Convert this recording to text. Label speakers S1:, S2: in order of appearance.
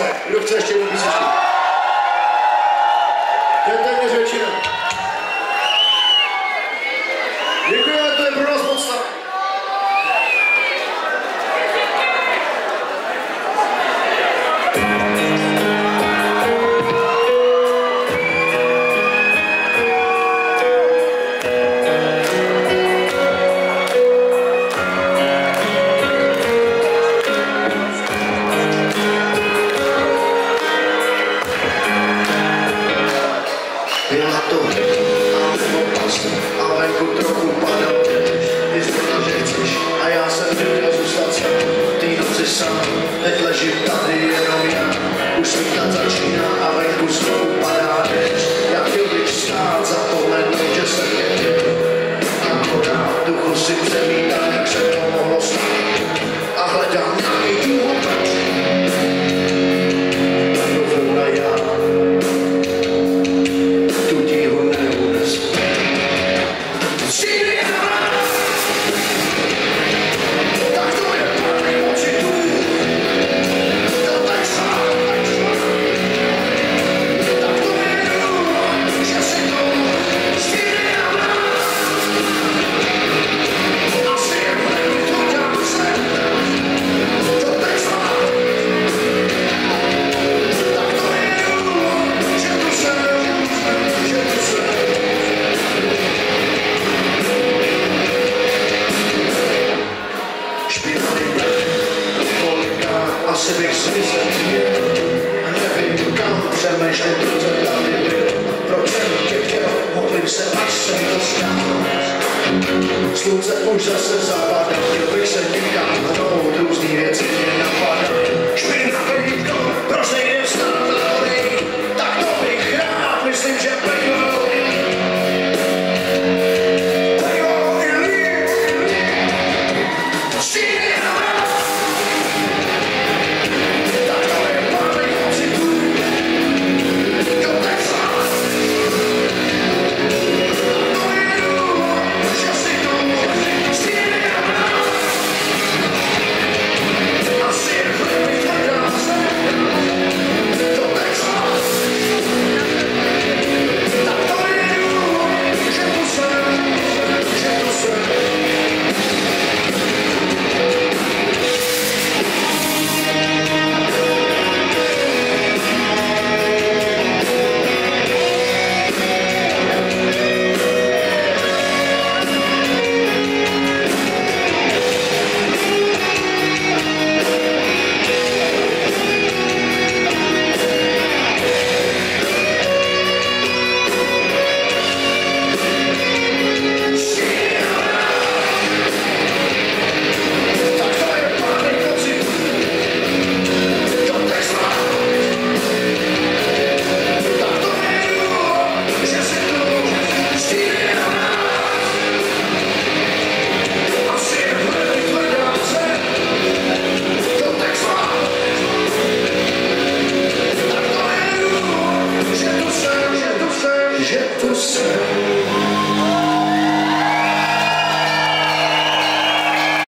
S1: Halbzeit. Luftverstellung bis zum Spiel. Սիրելովին, ուշիկա ծաչինա, ավայք ուշով si bych si nevím kam přemýšlím, proč jsem tady byl, proč jsem tě chtěl, modlím se, až jsem to stál. Slunce už zase zapadá, chtěl bych se nikam projeto certo.